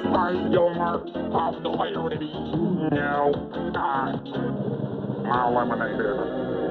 failure popularity. No, Now My lemonade eliminated.